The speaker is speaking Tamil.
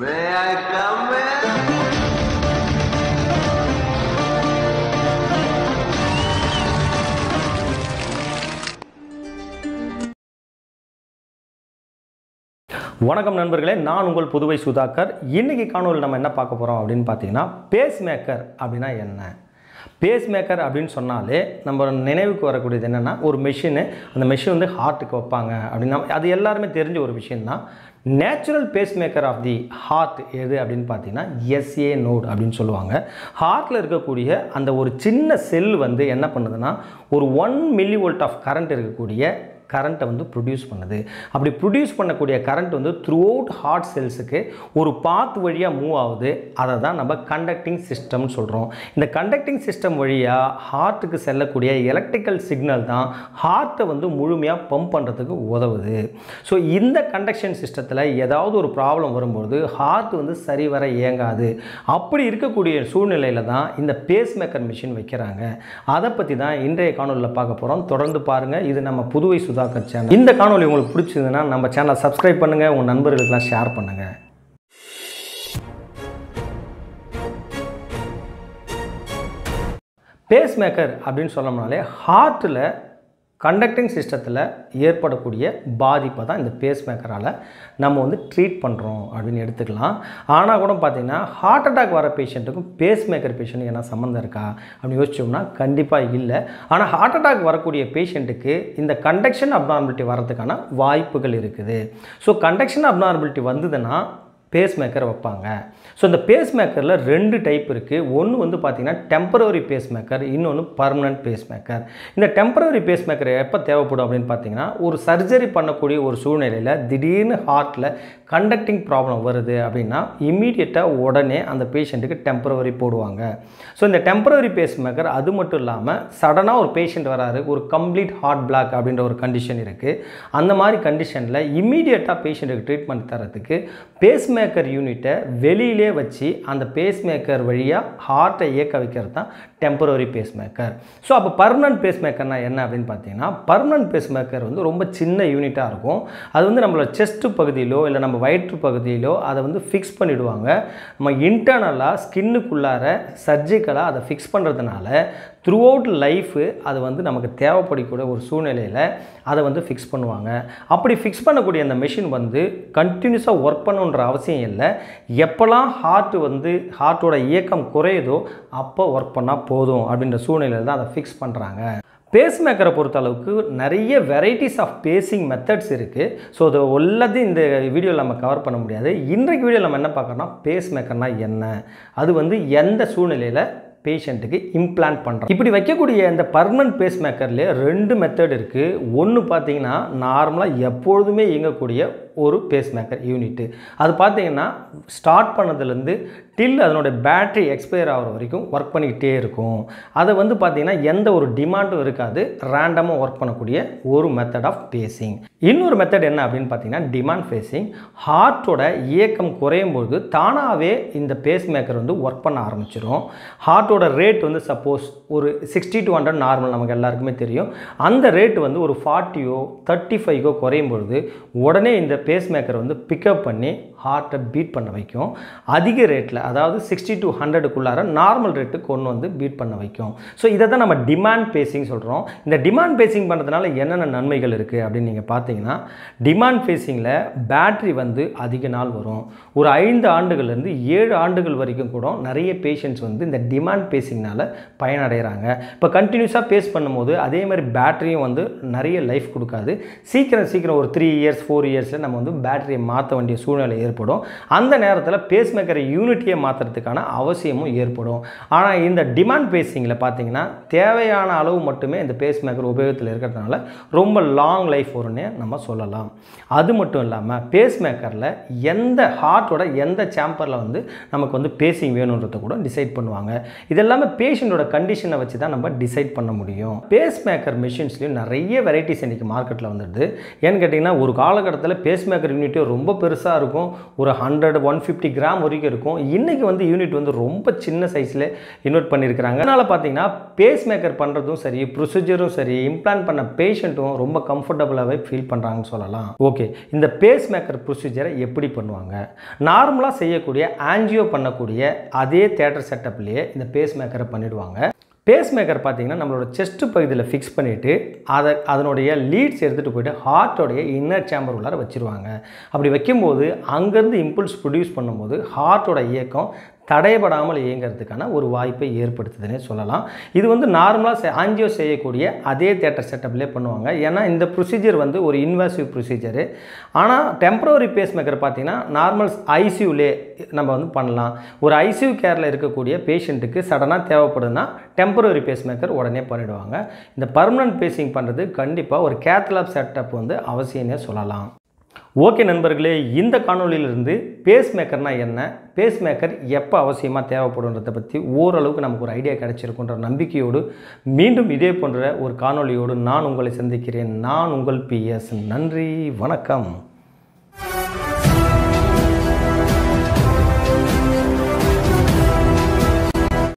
May I come in? வணக்கம் நண்பர்களே நான் உங்கள் புதுவை சுதாகர். இன்றைக்கி காணொலியில் நம்ம என்ன பார்க்க போகிறோம் அப்படின்னு பார்த்தீங்கன்னா பேஸ் மேக்கர் அப்படின்னா என்ன? பேஸ் மேக்கர் அப்படின்னு சொன்னாலே நம்ம நினைவுக்கு வரக்கூடியது என்னென்னா ஒரு மெஷினு அந்த மெஷின் வந்து ஹார்ட்டுக்கு வைப்பாங்க அப்படின்னா. அது எல்லாருமே தெரிஞ்ச ஒரு விஷயந்தான் natural pacemaker of the heart எது அப்படின்னு பார்த்தீங்கன்னா எஸ்ஏ நோட் அப்படின்னு சொல்லுவாங்க. ஹார்ட்டில் இருக்கக்கூடிய அந்த ஒரு சின்ன செல் வந்து என்ன பண்ணுதுன்னா ஒரு one millivolt of current இருக்கக்கூடிய கரண்ட்டை வந்து ப்ரொடியூஸ் பண்ணுது. அப்படி ப்ரொடியூஸ் பண்ணக்கூடிய கரண்ட் வந்து த்ரூ அவுட் ஹார்ட் செல்ஸுக்கு ஒரு பாத் வழியாக மூவ் ஆகுது. அதை தான் நம்ம கண்டக்டிங் சிஸ்டம்னு சொல்கிறோம் இந்த கண்டக்டிங் சிஸ்டம் வழியாக ஹார்ட்டுக்கு செல்லக்கூடிய எலக்ட்ரிக்கல் சிக்னல் தான் ஹார்ட்டை வந்து முழுமையாக பம்ப் பண்ணுறதுக்கு உதவுது. ஸோ இந்த கண்டக்ஷன் சிஸ்டத்தில் ஏதாவது ஒரு ப்ராப்ளம் வரும்போது ஹார்ட் வந்து சரிவர இயங்காது. அப்படி இருக்கக்கூடிய சூழ்நிலையில் தான் இந்த பேஸ் மேக்கர் மிஷின் வைக்கிறாங்க. அதை பற்றி தான் இன்றைய காணொலியில் பார்க்க போகிறோம் தொடர்ந்து பாருங்கள் இது நம்ம புதுவை சுதாகர் சேனல் இந்த காணொலி உங்களுக்கு பிடிச்சதுன்னா நம்ம சேனலை சப்ஸ்கிரைப் பண்ணுங்கள் உங்கள் நண்பர்களுக்கெல்லாம் ஷேர் பண்ணுங்கள் பேஸ்மேக்கர் அப்படின்னு சொன்னோம்னாலே ஹார்ட்டில் கண்டக்டிங் சிஸ்டத்தில் ஏற்படக்கூடிய பாதிப்பை தான் இந்த பேஸ் மேக்கரால் நம்ம வந்து ட்ரீட் பண்ணுறோம் அப்படின்னு எடுத்துக்கலாம். ஆனால் கூட பார்த்திங்கன்னா ஹார்ட் அட்டாக் வர பேஷண்ட்டுக்கும் பேஸ் மேக்கர் பேஷண்ட்டுக்கு என்ன சம்மந்தம் இருக்கா? அப்படின்னு யோசிச்சோம்னா கண்டிப்பாக இல்லை. ஆனால் ஹார்ட் அட்டாக் வரக்கூடிய பேஷண்ட்டுக்கு இந்த கண்டக்ஷன் அப்நார்மலிட்டி வரதுக்கான வாய்ப்புகள் இருக்குது. ஸோ கண்டக்ஷன் அப்நார்மலிட்டி வந்ததுன்னா பேஸ் மேக்கர் வைப்பாங்க. ஸோ இந்த பேஸ் மேக்கரில் ரெண்டு டைப் இருக்குது ஒன்று வந்து பார்த்திங்கன்னா டெம்பரவரி பேஸ் மேக்கர் இன்னொன்று பர்மனன்ட் பேஸ் மேக்கர் இந்த டெம்பரவரி பேஸ் மேக்கர் எப்போ தேவைப்படும் அப்படின்னு பார்த்தீங்கன்னா ஒரு சர்ஜரி பண்ணக்கூடிய ஒரு சூழ்நிலையில் திடீர்னு ஹார்ட்டில் கண்டக்டிங் ப்ராப்ளம் வருது அப்படின்னா இம்மீடியட்டாக உடனே அந்த பேஷண்ட்டுக்கு டெம்பரவரி போடுவாங்க. ஸோ இந்த டெம்பரவரி பேஸ் மேக்கர் அது மட்டும் இல்லாமல் சடனாக ஒரு பேஷண்ட் வராரு ஒரு கம்ப்ளீட் ஹார்ட் பிளாக் அப்படின்ற ஒரு கண்டிஷன் இருக்குது அந்த மாதிரி கண்டிஷனில் இம்மீடியட்டாக பேஷண்ட்டுக்கு ட்ரீட்மெண்ட் தரத்துக்கு பேஸ் மேக்கர் யூனிட்டை வெளியிலே வச்சு அந்த பேஸ் மேக்கர் வழியாக ஹார்ட்டை இயக்க வைக்கிறது தான் டெம்பரரி பேஸ்மேக்கர் ஸோ அப்போ பர்மனன்ட் பேஸ்மேக்கர்னால் என்ன அப்படின்னு பார்த்தீங்கன்னா பர்மனன்ட் பேஸ்மேக்கர் வந்து ரொம்ப சின்ன யூனிட்டாக இருக்கும். அது வந்து நம்மளோட செஸ்ட்டு பகுதியிலோ இல்லை நம்ம வயிற்று பகுதியிலோ அதை வந்து ஃபிக்ஸ் பண்ணிவிடுவாங்க நம்ம இன்டர்னலாக ஸ்கின்னுக்குள்ளார சர்ஜிக்கலாக அதை ஃபிக்ஸ் பண்ணுறதுனால த்ரூ அவுட் லைஃபு அது வந்து நமக்கு தேவைப்படக்கூடிய ஒரு சூழ்நிலையில் அதை வந்து ஃபிக்ஸ் பண்ணுவாங்க. அப்படி ஃபிக்ஸ் பண்ணக்கூடிய அந்த மெஷின் வந்து கண்டினியூஸாக ஒர்க் பண்ணுன்ற அவசியம் இல்லை. எப்போல்லாம் ஹார்ட் வந்து ஹார்ட்டோட இயக்கம் குறையுதோ அப்போ ஒர்க் பண்ணால் போதும் அப்படின்ற சூழ்நிலையில் தான் அதை ஃபிக்ஸ் பண்ணுறாங்க பேஸ்மேக்கரை பொறுத்தளவுக்கு நிறைய வெரைட்டிஸ் ஆஃப் பேசிங் மெத்தட்ஸ் இருக்குது ஸோ அது எல்லாத்தையும் இந்த வீடியோவில் நம்ம கவர் பண்ண முடியாது. இன்றைக்கு வீடியோவில் நம்ம என்ன பார்க்குறோம்னா பேஸ்மேக்கர்னால் என்ன? அது வந்து எந்த சூழ்நிலையில் பேஷண்ட்டுக்கு இம்ப்ளான்ட் பண்ணுறோம் இப்படி வைக்கக்கூடிய இந்த பர்மனன்ட் பேஸ்மேக்கர்லேயே ரெண்டு மெத்தட் இருக்குது ஒன்று பார்த்தீங்கன்னா நார்மலாக எப்பொழுதுமே இயங்கக்கூடிய ஒரு பேஸ் மேக்கர் யூனிட்டு. அது பார்த்தீங்கன்னா ஸ்டார்ட் பண்ணதுலேருந்து டில் அதனுடைய பேட்ரி எக்ஸ்பயர் ஆகிற வரைக்கும் ஒர்க் பண்ணிக்கிட்டே இருக்கும். அதை வந்து பார்த்திங்கன்னா எந்த ஒரு டிமாண்டும் இருக்காது. ரேண்டமாக ஒர்க் பண்ணக்கூடிய ஒரு மெத்தட் ஆஃப் பேசிங் இன்னொரு மெத்தட் என்ன அப்படின்னு பார்த்தீங்கன்னா டிமாண்ட் ஃபேஸிங் ஹார்ட்டோட இயக்கம் குறையும் பொழுது தானாகவே இந்த பேஸ் மேக்கர் வந்து ஒர்க் பண்ண ஆரம்பிச்சிடும் ஹார்ட்டோட ரேட் வந்து சப்போஸ் ஒரு சிக்ஸ்டி டு ஹண்ட்ரட் நார்மல் நமக்கு எல்லாருக்குமே தெரியும். அந்த ரேட் வந்து ஒரு ஃபார்ட்டியோ தேர்ட்டி ஃபைவோ குறையும் பொழுது உடனே இந்த பேஸ்மேக்கர் வந்து பிக்கப் பண்ணி ஹார்ட்டை பீட் பண்ண வைக்கும். அதிக ரேட்டில் அதாவது சிக்ஸ்டி டு ஹண்ட்ரடுக்குள்ளார நார்மல் ரேட்டு கொண்டு வந்து பீட் பண்ண வைக்கும். ஸோ இதை தான் நம்ம டிமாண்ட் பேசிங் சொல்கிறோம் இந்த டிமாண்ட் பேசிங் பண்ணுறதுனால என்னென்ன நன்மைகள் இருக்குது அப்படின்னு நீங்கள் பார்த்தீங்கன்னா டிமாண்ட் பேசிங்கில் பேட்ரி வந்து அதிக நாள் வரும். ஒரு ஐந்து ஆண்டுகள்லேருந்து ஏழு ஆண்டுகள் வரைக்கும் கூட நிறைய பேஷண்ட்ஸ் வந்து இந்த டிமாண்ட் பேசிங்னால் பயனடைகிறாங்க. இப்போ கண்டினியூஸாக பேஸ் பண்ணும்போது அதே மாதிரி பேட்டரியும் வந்து நிறைய லைஃப் கொடுக்காது. சீக்கிரம் சீக்கிரம் ஒரு த்ரீ இயர்ஸ் ஃபோர் இயர்ஸில் நம்ம வந்து பேட்டரியை மாற்ற வேண்டிய சூழ்நிலை ஏற்படும். அந்த நேரத்தில் பேஸ் மேக்கரை யூனிட்டியை மாற்றுறதுக்கான அவசியமும் ஏற்படும். ஆனால் இந்த டிமாண்ட் பேசிங்கில் பார்த்தீங்கன்னா தேவையான அளவு மட்டுமே இந்த பேஸ்மேக்கர் உபயோகத்தில் இருக்கிறதுனால ரொம்ப லாங் லைஃப் வரும்னே நம்ம சொல்லலாம். அது மட்டும் இல்லாமல் பேஸ்மேக்கரில் எந்த ஹார்ட்டோட எந்த சேம்பரில் வந்து நமக்கு வந்து பேசிங் வேணுன்றதை கூட டிசைட் பண்ணுவாங்க. இதெல்லாமே பேஷண்ட்டோட கண்டிஷனை வச்சு தான் நம்ம டிசைட் பண்ண முடியும். பேஸ் மேக்கர் மிஷின்ஸ்லேயும் நிறைய வெரைட்டிஸ் இன்றைக்கி மார்க்கெட்டில் வந்துடுது. ஏன்னு கேட்டிங்கன்னா ஒரு காலகட்டத்தில் பேஸ் மேக்கர் யூனிட்டே ரொம்ப பெருசாக இருக்கும். ஒரு ஹண்ட்ரட் ஒன் ஃபிஃப்டி கிராம் வரைக்கும் இருக்கும். இன்றைக்கி வந்து யூனிட் வந்து ரொம்ப சின்ன சைஸில் இன்வெர்ட் பண்ணியிருக்கிறாங்க அதனால் பார்த்தீங்கன்னா பேஸ் மேக்கர் பண்ணுறதும் சரி ப்ரொசீஜரும் சரி இம்ப்ளான் பண்ண பேஷண்ட்டும் ரொம்ப கம்ஃபர்டபுளாகவே ஃபீல் பண்ணுறாங்கன்னு சொல்லலாம். ஓகே இந்த பேஸ் மேக்கர் ப்ரொசீஜரை எப்படி பண்ணுவாங்க? நார்மலாக செய்யக்கூடிய ஆன்ஜியோ பண்ணக்கூடிய அதே தேட்டர் செட்டப்லேயே இந்த பேஸ் மேக்கரை பண்ணிவிடுவாங்க பேஸ்மேக்கர் பார்த்திங்கன்னா பார்த்தீங்கன்னா நம்மளோட செஸ்ட் பகுதியில் ஃபிக்ஸ் பண்ணிவிட்டு அதை அதனுடைய லீட்ஸ் எடுத்துகிட்டு போயிட்டு ஹார்ட்டோடைய இன்னர் சேம்பர் உள்ளார வச்சுருவாங்க. அப்படி வைக்கும்போது அங்கேருந்து இம்புல்ஸ் ப்ரொடியூஸ் பண்ணும்போது ஹார்ட்டோட இயக்கம் தடைபடாமல் இயங்கிறதுக்கான ஒரு வாய்ப்பை ஏற்படுத்துதுன்னே சொல்லலாம். இது வந்து நார்மலாக ஆஞ்சியோ செய்யக்கூடிய அதே தேட்டர் செட்டப்லேயே பண்ணுவாங்க. ஏன்னா இந்த ப்ரொசீஜர் வந்து ஒரு இன்வாசிவ் ப்ரொசீஜரு ஆனால் டெம்பரவரி பேஸ் மேக்கர் பார்த்திங்கன்னா நார்மல் ஐசியூலே நம்ம வந்து பண்ணலாம். ஒரு ஐசியூ கேரில் இருக்கக்கூடிய பேஷண்ட்டுக்கு சடனாக தேவைப்படுதுன்னா டெம்பரவரி பேஸ் மேக்கர் உடனே பண்ணிவிடுவாங்க இந்த பர்மனன்ட் பேசிங் பண்ணுறது கண்டிப்பாக ஒரு கேத்லாப் செட்டப் வந்து அவசியம்னே சொல்லலாம். ஓகே நண்பர்களே இந்த காணொலியிலிருந்து பேஸ்மேக்கர்னா என்ன? பேஸ் மேக்கர் எப்போ அவசியமாக தேவைப்படுன்றதை பற்றி ஓரளவுக்கு நமக்கு ஒரு ஐடியா கிடைச்சிருக்குன்ற நம்பிக்கையோடு மீண்டும் இதே போன்ற ஒரு காணொளியோடு நான் உங்களை சந்திக்கிறேன். நான் உங்கள் பிஎஸ் நன்றி வணக்கம்.